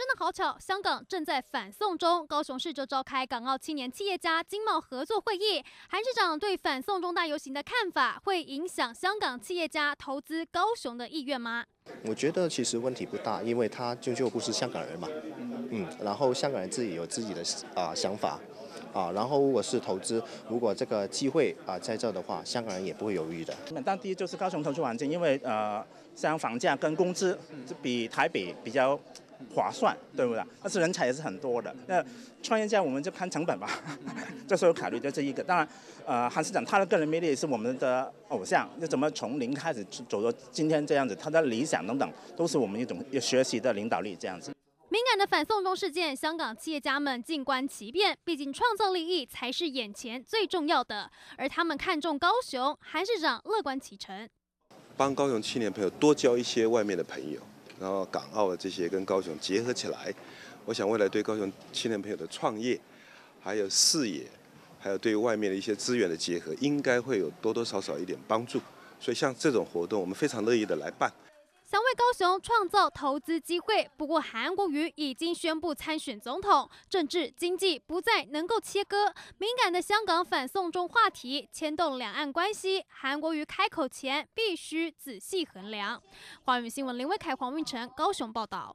真的好巧，香港正在反送中，高雄市就召开港澳青年企业家经贸合作会议。韩市长对反送中大游行的看法，会影响香港企业家投资高雄的意愿吗？我觉得其实问题不大，因为他终究不是香港人嘛。嗯，然后香港人自己有自己的啊想法啊，然后如果是投资，如果这个机会啊在这的话，香港人也不会犹豫的。但第一就是高雄投资环境，因为呃，像房价跟工资比台北比较。划算，对不对？但是人才也是很多的。那创业家我们就看成本吧，这时候考虑的这一个。当然，呃，韩市长他的个人魅力是我们的偶像。那怎么从零开始走到今天这样子？他的理想等等，都是我们一种学习的领导力这样子。敏感的反送中事件，香港企业家们静观其变。毕竟创造利益才是眼前最重要的。而他们看中高雄，韩市长乐观其成，帮高雄青年朋友多交一些外面的朋友。然后港澳的这些跟高雄结合起来，我想未来对高雄青年朋友的创业，还有视野，还有对外面的一些资源的结合，应该会有多多少少一点帮助。所以像这种活动，我们非常乐意的来办。想为高雄创造投资机会，不过韩国瑜已经宣布参选总统，政治经济不再能够切割。敏感的香港反送中话题牵动两岸关系，韩国瑜开口前必须仔细衡量。华语新闻林威凯、黄运成高雄报道。